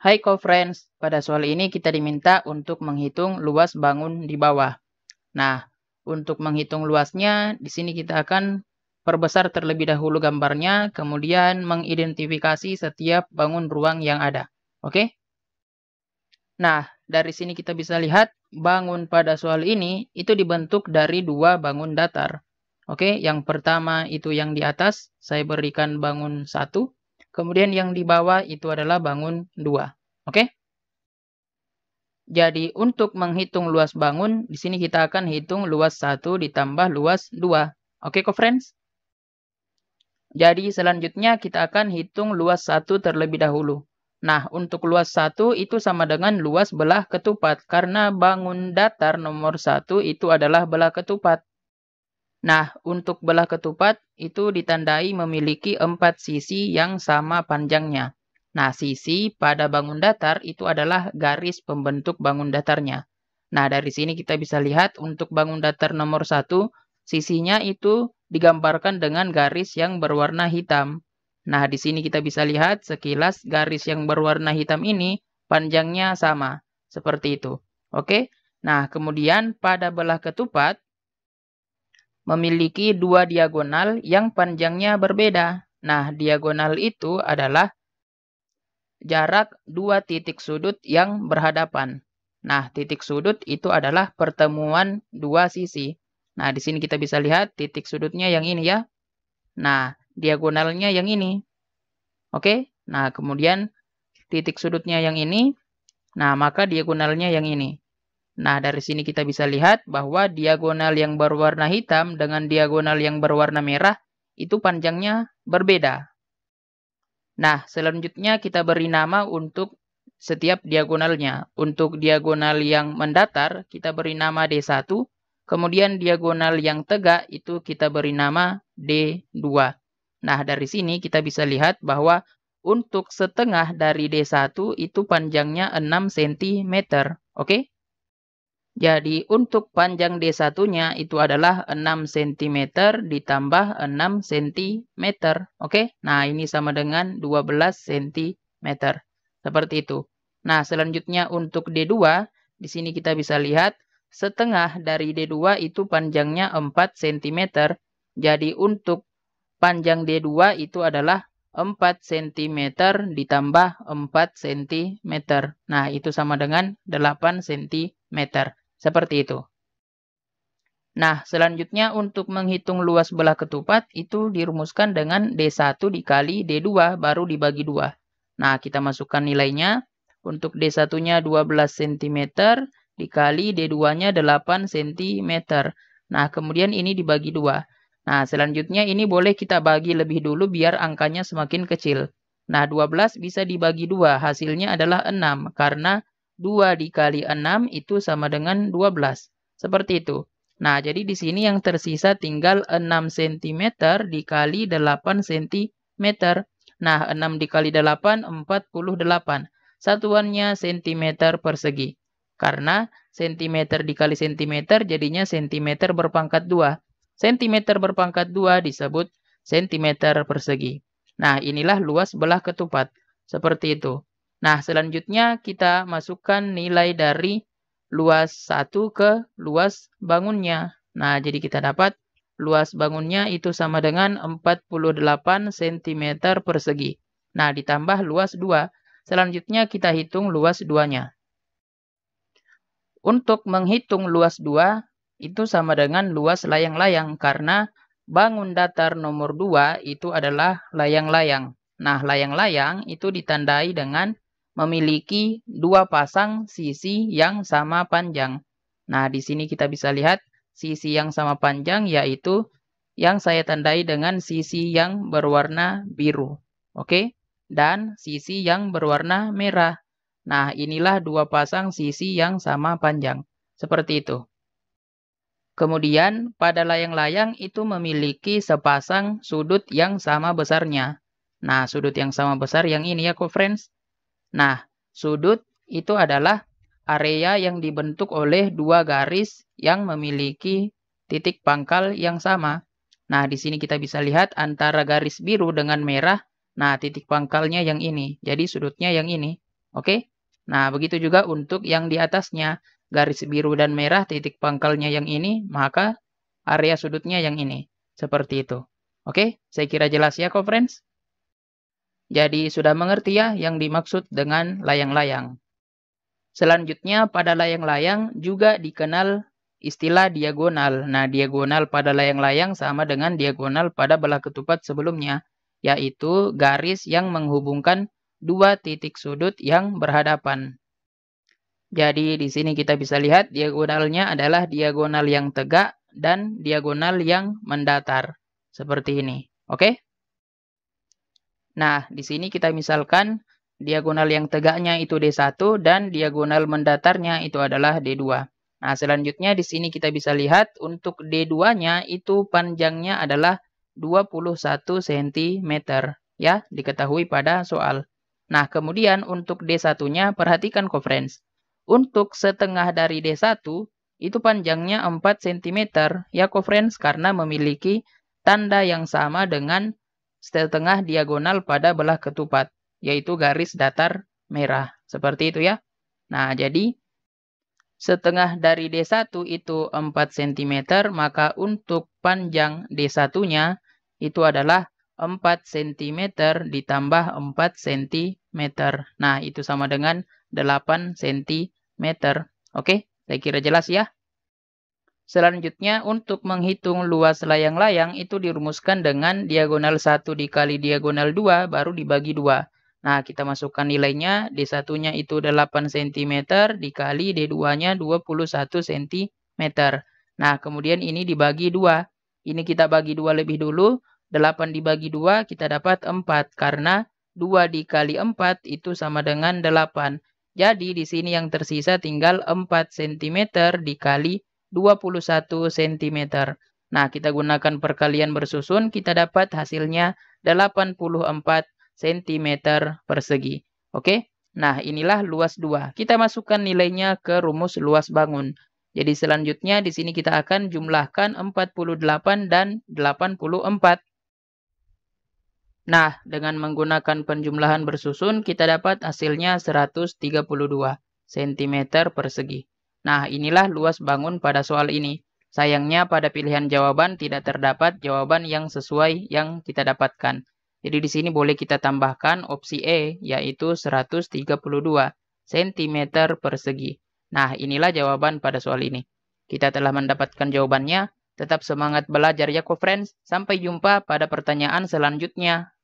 Hai co-friends, pada soal ini kita diminta untuk menghitung luas bangun di bawah. Nah, untuk menghitung luasnya, di sini kita akan perbesar terlebih dahulu gambarnya, kemudian mengidentifikasi setiap bangun ruang yang ada. Oke? Nah, dari sini kita bisa lihat bangun pada soal ini itu dibentuk dari dua bangun datar. Oke, yang pertama itu yang di atas, saya berikan bangun satu. Kemudian yang di bawah itu adalah bangun 2. Oke? Jadi untuk menghitung luas bangun, di sini kita akan hitung luas 1 ditambah luas 2. Oke kok friends? Jadi selanjutnya kita akan hitung luas 1 terlebih dahulu. Nah, untuk luas 1 itu sama dengan luas belah ketupat. Karena bangun datar nomor 1 itu adalah belah ketupat. Nah, untuk belah ketupat itu ditandai memiliki empat sisi yang sama panjangnya. Nah, sisi pada bangun datar itu adalah garis pembentuk bangun datarnya. Nah, dari sini kita bisa lihat untuk bangun datar nomor satu, sisinya itu digambarkan dengan garis yang berwarna hitam. Nah, di sini kita bisa lihat sekilas garis yang berwarna hitam ini panjangnya sama. Seperti itu. Oke? Nah, kemudian pada belah ketupat, memiliki dua diagonal yang panjangnya berbeda. Nah, diagonal itu adalah jarak dua titik sudut yang berhadapan. Nah, titik sudut itu adalah pertemuan dua sisi. Nah, di sini kita bisa lihat titik sudutnya yang ini ya. Nah, diagonalnya yang ini. Oke? Nah, kemudian titik sudutnya yang ini. Nah, maka diagonalnya yang ini. Nah, dari sini kita bisa lihat bahwa diagonal yang berwarna hitam dengan diagonal yang berwarna merah itu panjangnya berbeda. Nah, selanjutnya kita beri nama untuk setiap diagonalnya. Untuk diagonal yang mendatar, kita beri nama D1. Kemudian diagonal yang tegak itu kita beri nama D2. Nah, dari sini kita bisa lihat bahwa untuk setengah dari D1 itu panjangnya 6 cm. Oke? Jadi untuk panjang D1-nya itu adalah 6 cm ditambah 6 cm. Oke, nah ini sama dengan 12 cm. Seperti itu. Nah selanjutnya untuk D2, di sini kita bisa lihat setengah dari D2 itu panjangnya 4 cm. Jadi untuk panjang D2 itu adalah 4 cm ditambah 4 cm. Nah itu sama dengan 8 cm. Seperti itu. Nah, selanjutnya untuk menghitung luas belah ketupat itu dirumuskan dengan D1 dikali D2 baru dibagi 2. Nah, kita masukkan nilainya. Untuk D1-nya 12 cm dikali D2-nya 8 cm. Nah, kemudian ini dibagi 2. Nah, selanjutnya ini boleh kita bagi lebih dulu biar angkanya semakin kecil. Nah, 12 bisa dibagi 2, hasilnya adalah 6 karena 2 dikali 6 itu sama dengan 12. Seperti itu. Nah, jadi di sini yang tersisa tinggal 6 cm dikali 8 cm. Nah, 6 dikali 8, 48. Satuannya cm persegi. Karena cm dikali cm jadinya cm berpangkat 2. cm berpangkat 2 disebut cm persegi. Nah, inilah luas belah ketupat. Seperti itu. Nah, selanjutnya kita masukkan nilai dari luas 1 ke luas bangunnya. Nah, jadi kita dapat luas bangunnya itu sama dengan 48 cm persegi. Nah, ditambah luas 2. Selanjutnya kita hitung luas 2-nya. Untuk menghitung luas 2, itu sama dengan luas layang-layang karena bangun datar nomor 2 itu adalah layang-layang. Nah, layang-layang itu ditandai dengan memiliki dua pasang sisi yang sama panjang. Nah, di sini kita bisa lihat sisi yang sama panjang yaitu yang saya tandai dengan sisi yang berwarna biru. Oke? Dan sisi yang berwarna merah. Nah, inilah dua pasang sisi yang sama panjang. Seperti itu. Kemudian, pada layang-layang itu memiliki sepasang sudut yang sama besarnya. Nah, sudut yang sama besar yang ini ya, friends. Nah, sudut itu adalah area yang dibentuk oleh dua garis yang memiliki titik pangkal yang sama. Nah, di sini kita bisa lihat antara garis biru dengan merah. Nah, titik pangkalnya yang ini. Jadi sudutnya yang ini. Oke? Nah, begitu juga untuk yang di atasnya. Garis biru dan merah titik pangkalnya yang ini, maka area sudutnya yang ini. Seperti itu. Oke? Saya kira jelas ya, kok, friends? Jadi, sudah mengerti ya yang dimaksud dengan layang-layang. Selanjutnya, pada layang-layang juga dikenal istilah diagonal. Nah, diagonal pada layang-layang sama dengan diagonal pada belah ketupat sebelumnya, yaitu garis yang menghubungkan dua titik sudut yang berhadapan. Jadi di sini kita bisa lihat diagonalnya adalah diagonal yang tegak dan diagonal yang mendatar. Seperti ini. Oke? Nah, di sini kita misalkan diagonal yang tegaknya itu D1 dan diagonal mendatarnya itu adalah D2. Nah, selanjutnya di sini kita bisa lihat untuk D2-nya itu panjangnya adalah 21 cm ya, diketahui pada soal. Nah, kemudian untuk D1-nya perhatikan friends. Untuk setengah dari D1 itu panjangnya 4 cm ya friends karena memiliki tanda yang sama dengan setengah diagonal pada belah ketupat, yaitu garis datar merah. Seperti itu ya. Nah, jadi setengah dari D1 itu 4 cm, maka untuk panjang D1-nya itu adalah 4 cm ditambah 4 cm. Nah, itu sama dengan 8 cm. Oke, saya kira jelas ya. Selanjutnya, untuk menghitung luas layang-layang itu dirumuskan dengan diagonal 1 dikali diagonal 2 baru dibagi 2. Nah, kita masukkan nilainya. D1-nya itu 8 cm dikali D2-nya 21 cm. Nah, kemudian ini dibagi 2. Ini kita bagi 2 lebih dulu. 8 dibagi 2 kita dapat 4 karena 2 dikali 4 itu sama dengan 8. Jadi di sini yang tersisa tinggal 4 cm dikali 21 cm. Nah, kita gunakan perkalian bersusun, kita dapat hasilnya 84 cm persegi. Oke? Nah, inilah luas 2. Kita masukkan nilainya ke rumus luas bangun. Jadi selanjutnya di sini kita akan jumlahkan 48 dan 84. Nah, dengan menggunakan penjumlahan bersusun, kita dapat hasilnya 132 cm persegi. Nah, inilah luas bangun pada soal ini. Sayangnya pada pilihan jawaban tidak terdapat jawaban yang sesuai yang kita dapatkan. Jadi di sini boleh kita tambahkan opsi E, yaitu 132 cm persegi. Nah, inilah jawaban pada soal ini. Kita telah mendapatkan jawabannya. Tetap semangat belajar ya, co-friends. Sampai jumpa pada pertanyaan selanjutnya.